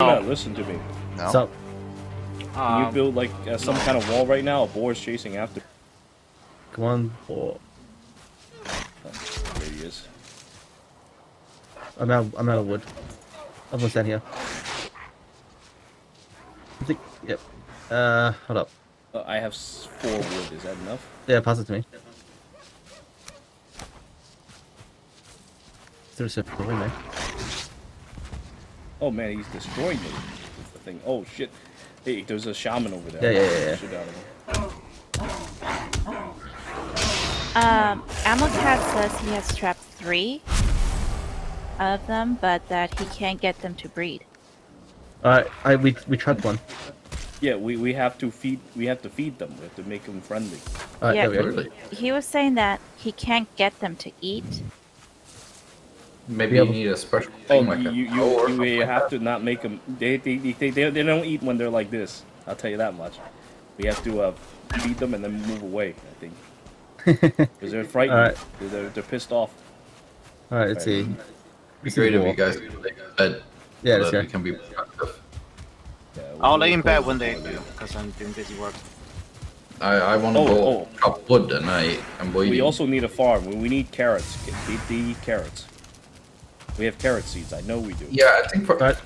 Come listen to me. No. So, Can you Um, build like uh, some kind of wall right now? A boar is chasing after. come on, boar. There he is. I'm out. I'm out of wood. I'm gonna stand here. I think. Yep. Uh, hold up. Uh, I have four wood. Is that enough? Yeah, pass it to me. There's a going there. Oh man, he's destroying me. The thing. Oh shit. Hey, there's a shaman over there. Yeah, yeah, yeah, yeah. Shit out of him. Um, Amocat says he has trapped three of them, but that he can't get them to breed. Alright, I we we trapped one. Yeah, we, we have to feed we have to feed them. We have to make them friendly. Alright, Yeah. there we go. Really? He was saying that he can't get them to eat. Maybe Yeah, you need a special Oh, thing like you a you, hoe or you, you have that. to not make them. They they, they they they don't eat when they're like this. I'll tell you that much. We have to uh, feed them and then move away. I think because they're frightened. Alright. They're, they're they're pissed off. Alright, let's see. It'd be This is great if you guys could lay in bed Yeah, so let's that we can be productive. Yeah, I'll we'll lay in bed when they do, because I'm doing busy work. I, I want to Oh, go oh. chop wood and I am waiting. We also need a farm. We, we need carrots. They, they eat carrots. We have carrot seeds. I know we do. Yeah, I think for. Alright.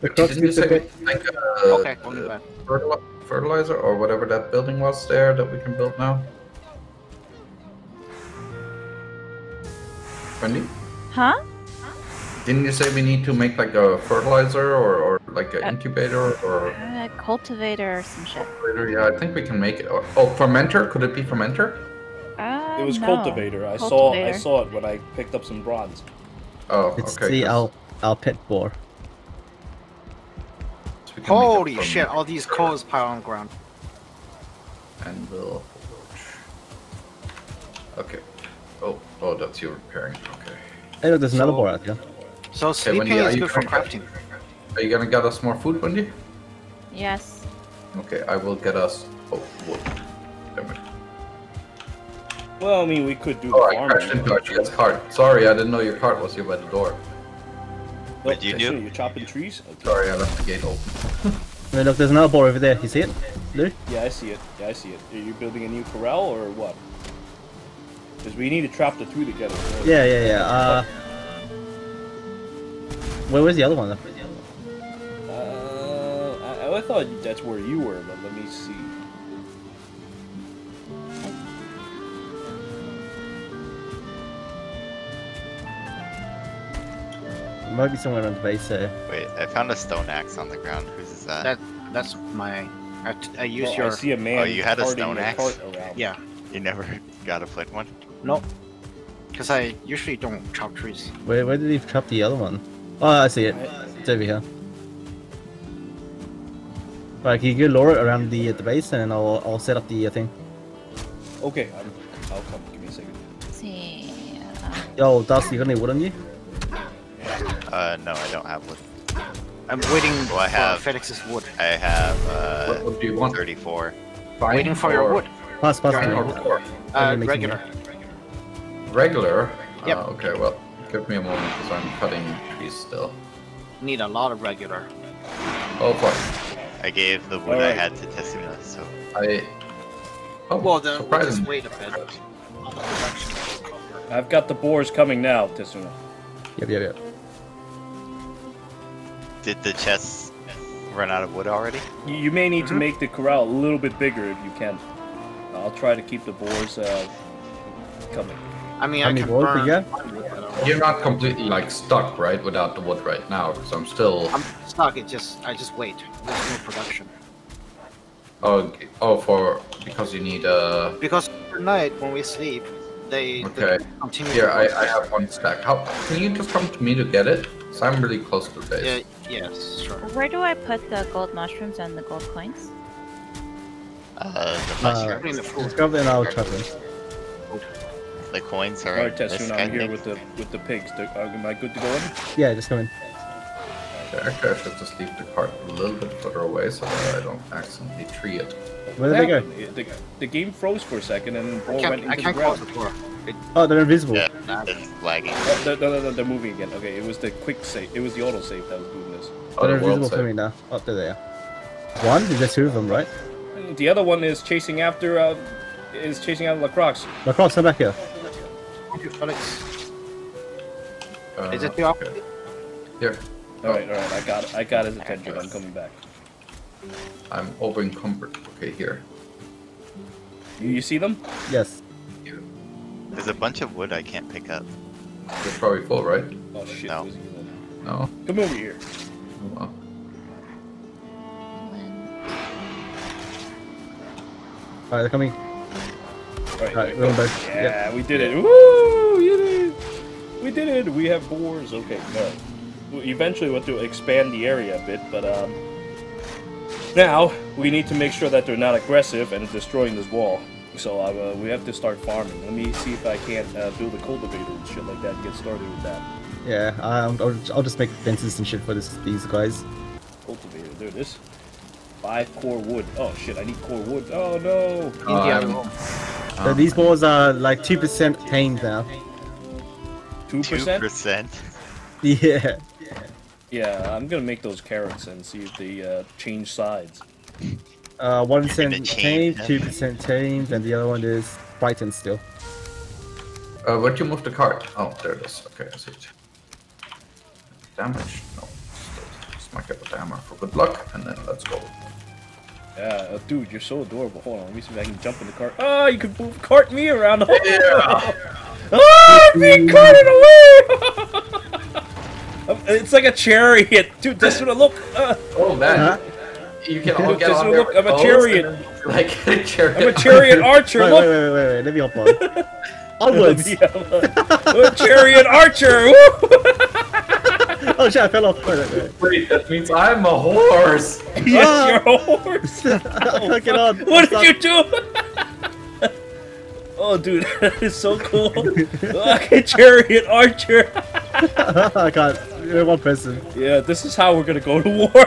The crocs Didn't you say to we go. like uh, Okay, go to fertilizer or whatever that building was there that we can build now? Wendy? Huh? Didn't you say we need to make like a fertilizer or, or like an Uh, incubator or Uh, cultivator or some shit. cultivator? Yeah, I think we can make it. Oh, fermenter? Could it be fermenter? Uh, It was no. cultivator. I saw I saw it when I picked up some bronze. Oh, It's okay. the 'cause- our our pet boar. so we can make a Holy shit, all these coals piled on the ground. And we'll forge. Okay. Oh, oh, that's you repairing. Okay. Hey, look, there's another So- boar out here. So Wendy, sleeping are is you good for gonna- crafting. Are you gonna get us more food, Wendy? Yes. Okay, I will get us. Oh, wood. Damn it. Well, I mean, we could do the Oh, I farm. crashed into Archie's cart. Sorry, I didn't know your cart was here by the door. What'd you do? You're chopping trees. Okay. Sorry, I left the gate open. Hey, look, there's another boar over there. You see it? Lou? Yeah, I see it. Yeah, I see it. Are you building a new corral or what? Because we need to trap the two together. Yeah, yeah, yeah. Uh, where was the other one? Uh, I, I thought that's where you were, but let me see. Might be somewhere around the base there. Wait, I found a stone axe on the ground. Whose is that? That that's my. I, t- I use Well, your. I see a man. Oh, you had a carting stone axe? cart. Yeah, You never got a flint one? no, because I usually don't chop trees. Where, where did he chop the other one? Oh, I see it. It's over here. Right, can you go lower it around the the base, and then I'll I'll set up the uh, thing. Okay, I'm, I'll come. Give me a second. Let's see. Uh, Yo, Dust, you got any wood on you? Uh, no, I don't have wood. I'm waiting Well, I for have- Felix's wood. I have uh, what do you want? 34. Fine Waiting for your wood. Pass, pass Yeah, to Fine or? Uh, regular. Regular? Yep. Uh, okay, well, give me a moment because I'm cutting trees still. Need a lot of regular. Oh, fuck. I gave the wood I had to Tessuna, so I. Oh, Well, then we'll just surprising. wait a bit. The production. I've got the boars coming now, Tessuna. Yep, yep, yep. Did the chests run out of wood already? You, you may need to Mhm. make the corral a little bit bigger if you can. I'll try to keep the boars uh, coming. I mean, How I many can wood burn. we got? one wood, but I'm- You're not completely like stuck, right, without the wood right now, because I'm still. I'm stuck. It just I just wait. There's no production Oh, oh, for because you need uh. because at night when we sleep, they, Okay. they continue. Here, I. I have one stack. How can you just come to me to get it? So I'm really close to the base. Yeah, yes, sure. where do I put the gold mushrooms and the gold coins? Uh, the Uh, mushrooms, Bring the food. Let's go in our trap the coins are Alright, in this I'm here with the with the pigs. The- uh, am I good to go in? Yeah, just come in. Okay, Actually, I should just leave the cart a little bit further away so that I don't accidentally tree it. Where did they go? The, the game froze for a second and then I boar went can't, I can't the close the door. It, Oh, they're invisible. Yeah, it's lagging. Oh, they're, they're, they're- they're moving again. Okay, it was the quick save. It was the auto save that was doing this. Oh, They're the invisible to save. me now. Oh, there they are. One? There's two of them, right? The other one is chasing after. Uh, is chasing after Lacroix. My cross, come back here. Thank you, Felix. Uh, Is it the op- okay. Here. All right, all right. I got. it. I got his attention. I'm coming back. I'm over encumbered. Okay, here. You, you see them? Yes. There's a bunch of wood I can't pick up. You're probably full, right? Oh shit. No. where's he going? No. Come over here. Oh, well. Alright, they're coming. All right. Alright, wait, we're on wait. back. Yeah, we did it. Woo! You did. it. We did it. We have boars. Okay. All right. We eventually want to expand the area a bit, but um, now we need to make sure that they're not aggressive and destroying this wall. So uh, we have to start farming. Let me see if I can't uh, build a cultivator and shit like that. and Get started with that. Yeah, um, I'll, I'll just make fences and shit for this, these guys. Cultivator. There it is. Five core wood. Oh shit! I need core wood. Oh no. India Um, room. So these balls are like 2% tamed now. 2%? Two percent. percent. Yeah. Yeah, I'm gonna make those carrots and see if they uh, change sides. Uh, 1% gonna change 2% tamed, and the other one is frightened still. Uh, where'd you move the cart? Oh, there it is. Okay, I see it. Damage? No. Just might get the hammer for good luck, and then let's go. Yeah, uh, dude, you're so adorable. Hold on, let me see if I can jump in the cart. Oh, you can move, cart me around. Yeah! oh, I'm being carted away! Um, it's like a chariot, dude. That's what I look. Uh, Oh man, Huh? You can all get Just on look, there I'm a chariot. and then, Like a chariot. I'm a chariot archer. Wait, wait, Look. wait, wait, wait, let me hop on. Onwards! I'm a chariot archer. Oh shit, I fell off. Wait, wait, wait. Wait, that means I'm a horse. yes, Ah. you're a horse. I can't get on. What did you do? oh, dude, that is so cool. okay, chariot archer. I can't. You're one person. Yeah, this is how we're gonna go to war.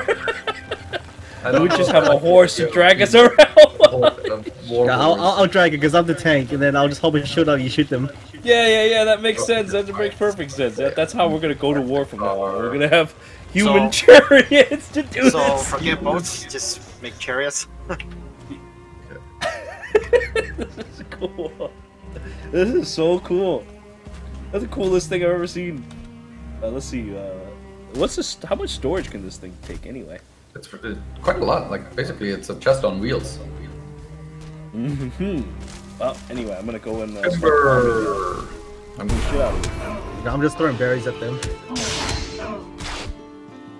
I don't we just have a horse to drag us around. Yeah, I'll. I'll, I'll drag it because I'm the tank, and then I'll just hold my shield out and you shoot them. yeah, yeah, yeah. That makes sense. That makes perfect sense. That, that's how we're gonna go to war from now on. We're gonna have human So- chariots to do So this. forget boats, just make chariots. this is cool. This is so cool. That's the coolest thing I've ever seen. Uh, let's see. Uh, what's this? How much storage can this thing take anyway? It's uh, quite a lot. Like basically, it's a chest on wheels. Mm hmm. Well, anyway, I'm gonna go and uh, Timber. I'm gonna shit out of. I'm just throwing berries at them.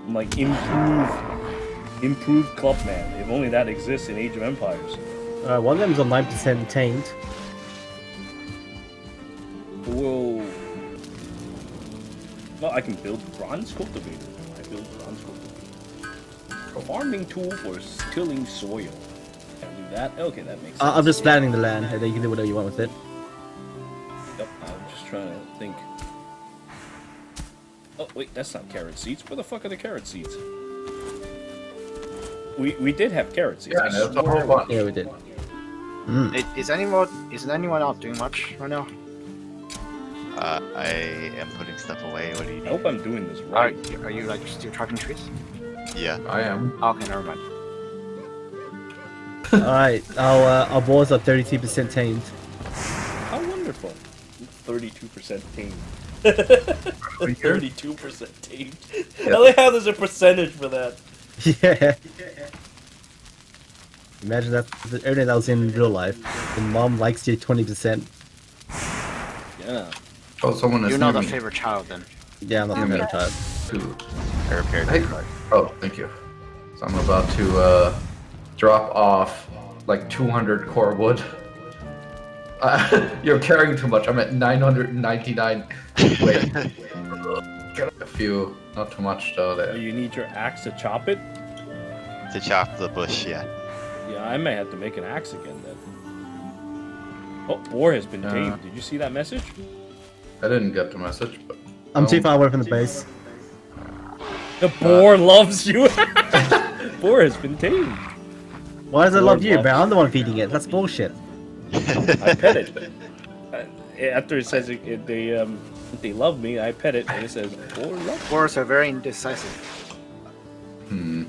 I'm like improve, improved Clubman. If only that exists in Age of Empires. Uh, one of them's on 9% taint. Whoa. Well, I can build bronze cultivator. A farming tool for tilling soil. Can I do that? Okay, that makes sense. Uh, I'm just flattening the land, and then you can do whatever you want with it. Yep, I'm just trying to think. Oh wait, that's not carrot seeds. Where the fuck are the carrot seeds? We we did have carrot seeds. Yeah, I that's a whole bunch. Yeah, we did. Mm. I- Is anyone is anyone out doing much right now? Uh, I am putting stuff away. What do you I hope I'm doing this Are, right. are you like still chopping trees? Yeah. I am. Okay, never mind. Alright, our, uh, our balls are 32% tamed. How wonderful. Thirty-two percent tamed. Thirty-two percent tamed. Yeah. I like how there's a percentage for that. yeah. Imagine that everything that was in real life. And mom likes you 20%. Yeah. Oh, someone is You're not near a me. favorite child then. Yeah, I'm not Yeah, gonna man. Two. I repaired Hey. the. Oh, thank you. So I'm about to uh, drop off like 200 core wood. Uh, you're carrying too much. I'm at 999. Wait. Get a few. Not too much though. There. You need your axe to chop it. To chop the bush, yeah. Yeah, I may have to make an axe again then. Oh, boar has been Uh. tamed. Did you see that message? I didn't get the message, but I'm too far away from the base. The boar loves you. boar has been tamed. Why does it love you, loves man? I'm the one feeding it. That's bullshit. I pet it. Uh, After it says it, it- they um they love me, I pet it, and it says boar love. Boars are very indecisive. Hmm.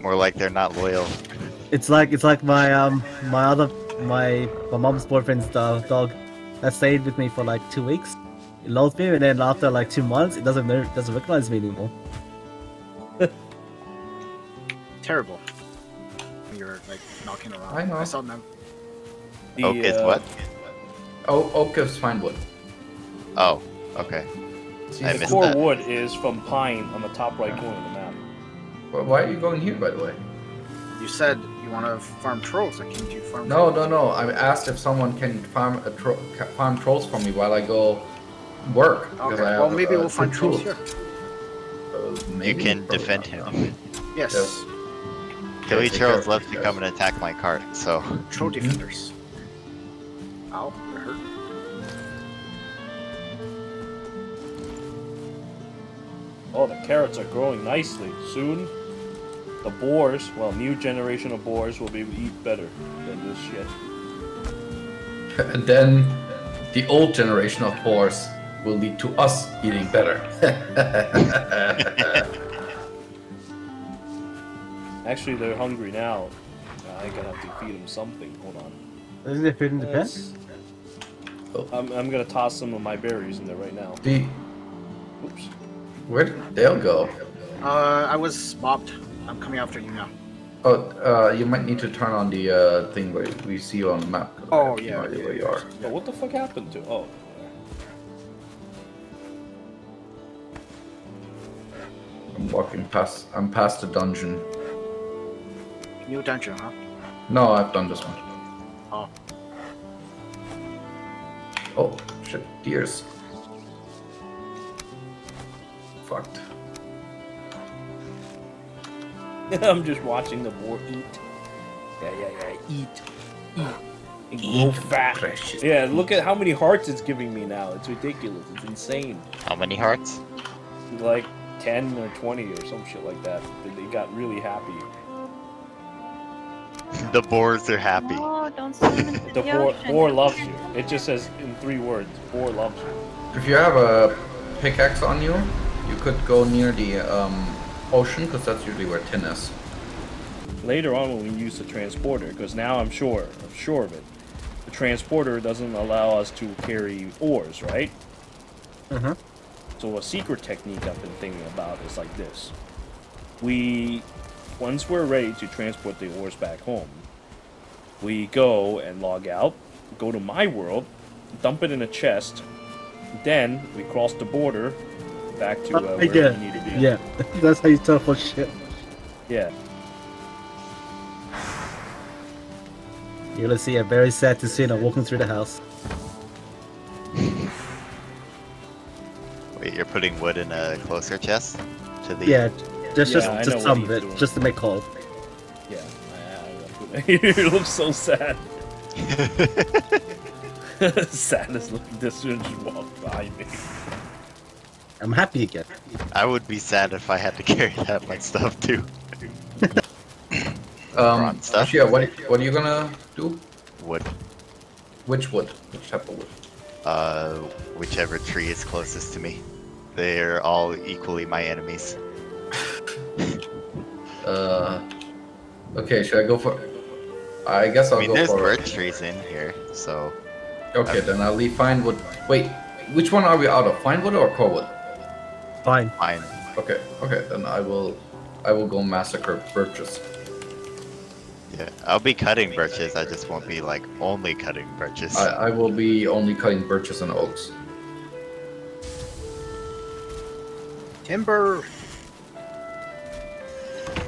More like they're not loyal. It's like it's like my um my other my my mom's boyfriend's dog, dog that stayed with me for like two weeks. It loves me, and then after like two months, it doesn't know, doesn't recognize me anymore. Terrible. You're like knocking around. I know. I saw them. The, Oak is uh, what? Oh, oak is fine wood. Oh, okay. See, I The core that. wood is from pine on the top right corner of the map. Wh- Why are you going here, by the way? You said you want to farm trolls. I came to farm. No, trolls. no, no. I asked if someone can farm a tro- farm trolls for me while I go work. because Okay. I Well, have, maybe uh, we'll find good trolls tools. here. Uh, You can defend not. him. Yes. Yes. Killy take Charles care loves to come and attack my cart, so Troll Mhm. defenders. Ow, you're hurt. Oh, the carrots are growing nicely. Soon, the boars, well, new generation of boars will be able to eat better than this shit. And then the old generation of boars will lead to us eating better. Actually, they're hungry now. I gotta have to feed them something. Hold on. Isn't it food in Japan? Yes. I'm, I'm gonna toss some of my berries in there right now. the Oops. where did Dale go? Uh, I was mobbed. I'm coming after you now. Oh, uh, you might need to turn on the uh, thing where we see you on the map. 'cause I Oh yeah. no idea yeah, where you yeah. are. But what the fuck happened to? Oh. Walking past. I'm past the dungeon. New dungeon, huh? No, I've done this one. Oh. Oh, shit, deers. Fucked. I'm just watching the boar eat. Yeah, yeah, yeah. Eat. Eat. And grow fat. precious. Yeah, look at how many hearts it's giving me now. It's ridiculous. It's insane. how many hearts? Like 10 or 20 or some shit like that. They, they got really happy. The boars are happy. Oh, don't swim into The the, boar, ocean. boar loves you. It just says in three words, boar loves you. If you have a pickaxe on you, you could go near the um, ocean, because that's usually where tin is. Later on when we use the transporter, because now I'm sure, I'm sure of it. The transporter doesn't allow us to carry ores, right? Uh-huh. So a secret technique I've been thinking about is like this. We, once we're ready to transport the ores back home, we go and log out, go to my world, dump it in a chest, then we cross the border back to uh, Oh, where yeah. we need to be. Yeah, that's how you teleport shit. Yeah. You're gonna see a very sad Ticino walking through the house. Wait, you're putting wood in a closer chest to the. Yeah, just Yeah, just know just some of it, doing. just to make calls. Yeah. I, I, it looks so sad. Saddest looking distance just walked by me. I'm happy again. I would be sad if I had to carry that much stuff too. Um, Bronze stuff? yeah, what, what are you gonna do? Wood. Which wood? Which type of wood? Uh, whichever tree is closest to me. They're all equally my enemies. Uh, okay, should I go for? I guess I'll I mean, go there's for. birch trees in here, so Okay, then I'll leave fine wood. Wait, which one are we out of? Fine wood or core wood? Fine. fine. Okay, okay, then I will, I will go massacre birches. Yeah, I'll be cutting birches. I just won't be like only cutting birches. I, I will be only cutting birches and oaks. Timber.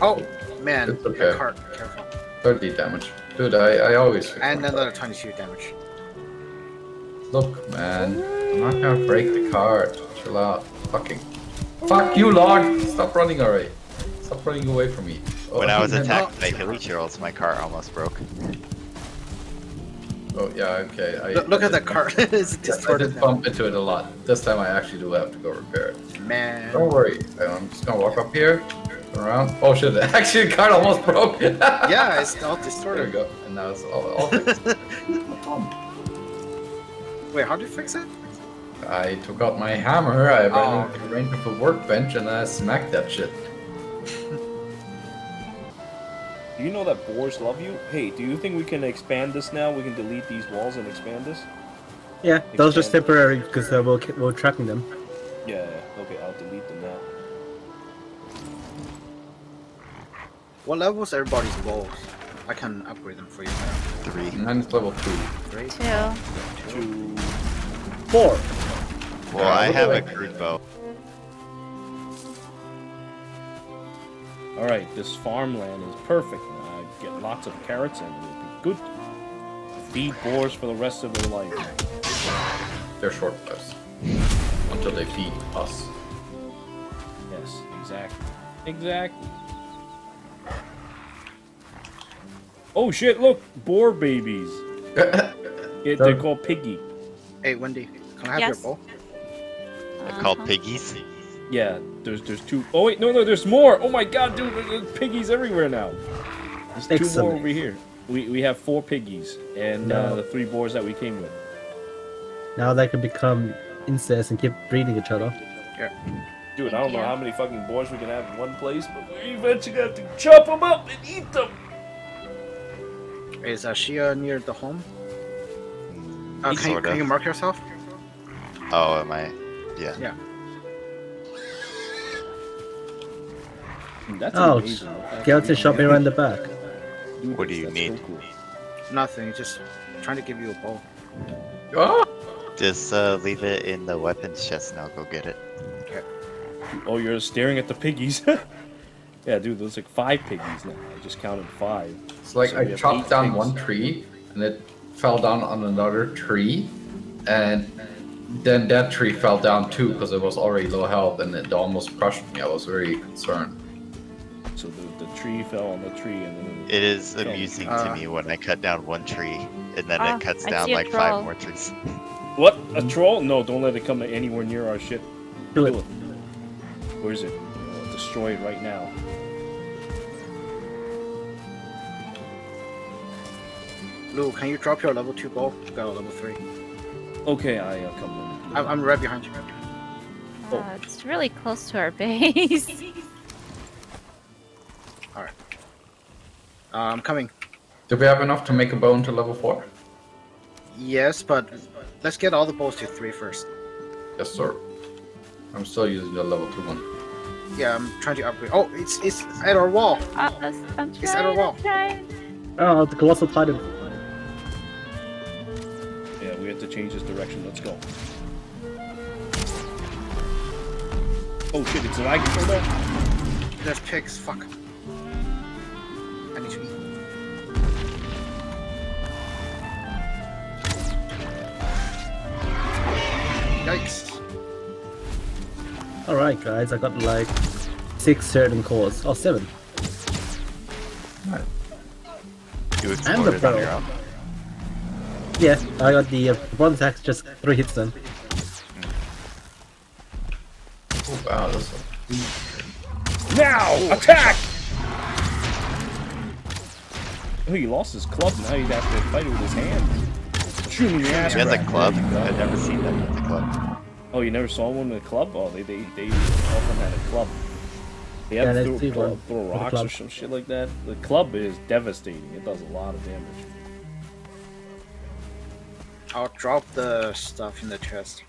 Oh man, It's your okay. cart, careful. 30 damage. Dude, I, I always And another cart. 22 damage. Look, man. I'm not gonna break the cart. Chill out. Fucking. Fuck you, log! Stop running already. Stop running away from me. Oh, when I was attacked by hilly churls, my car almost broke. Oh, yeah, okay. I, Look, look I at the car. it's Yes, I distorted did bump into it a lot. This time I actually do have to go repair it. Man. Don't worry. I'm just gonna walk up here, turn around. Oh shit, actually the car almost broke. Yeah, it's all There we distorted. go. And now it's all, all fixed. Wait, how do you fix it? I took out my hammer, I ran Oh. into the range of a workbench, and I smacked that shit. Do you know that boars love you? Hey, do you think we can expand this now? We can delete these walls and expand this? Yeah, those just temporary because uh, we're, we're tracking them. Yeah, yeah. Okay, I'll delete them now. What level is everybody's balls? I can upgrade them for you. Three. Mine's level two. Great. Two. Two. Four. Well, I have a crude bow. Alright, this farmland is perfect. I get lots of carrots and it'll be good. Feed boars for the rest of their life. They're short lives. Until they feed us. Yes, exactly. Exactly. Oh shit, look! Boar babies. Yeah, they're They're- called piggy. Hey, Wendy, can I have Yes. your bow? They're called Uh-huh. piggies. Yeah, there's there's two oh wait, no, no, there's more! Oh my god, dude, there's piggies everywhere now. There's two more over here. We, we have four piggies and uh, the three boars that we came with. Now they can become incest and keep breeding each other. Yeah. Dude, I don't know how many fucking boars we can have in one place, but we eventually have to chop them up and eat them. Is Ashia near the home? Uh, can, you, can you mark yourself? Oh, am I? Yeah. Yeah. That's Oh, amazing. Get out to shop me around the back. Dude, What do you that's need? So cool. Nothing. Just trying to give you a bow. Oh! Just uh, leave it in the weapons chest and I'll go get it. Oh, you're staring at the piggies. yeah, dude, there's like five piggies now. I just counted five. It's like So I chopped down pigs. one tree and it fell down on another tree, and then that tree fell down too because it was already low health and it almost crushed me. I was very concerned. So the, the tree fell on the tree and then. It is Okay. amusing Uh, to me when I cut down one tree and then Ah, it cuts I down like troll. five more trees. What? A troll? No, don't let it come anywhere near our ship. Do Kill it. it. Where is it? I'll destroy it right now. Lou, can you drop your level 2 bow? Got a level 3. Okay, I uh, come in. I'm, I'm right behind you. Oh. Uh, it's really close to our base. I'm coming. Do we have enough to make a bow into level four? Yes, but let's get all the bows to 3 first. Yes, sir. I'm still using the level two one. Yeah, I'm trying to upgrade. Oh, it's it's at our wall. Uh, I'm Is that a trying, wall? Oh, the colossal titan. Yeah, we have to change this direction. Let's go. Oh shit, it's lagging. Oh. There's pigs. Fuck. I need to eat. Yikes. Alright, guys, I got like six surtling cores. Oh, seven. You And the it on bow. your own. Yeah, I got the uh, bronze axe, just three hits then. Oh wow, this one. Now! Attack! Oh, he lost his club. Now he'd have to fight it with his hands. Shoot him in your ass. He has a crack. club. There you go. I've never seen them with a club. Oh, you never saw one with a club? Oh, they they they often had a club. They Yeah, have they to see throw, throw rocks or some shit like that. The club is devastating. It does a lot of damage. I'll drop the stuff in the chest.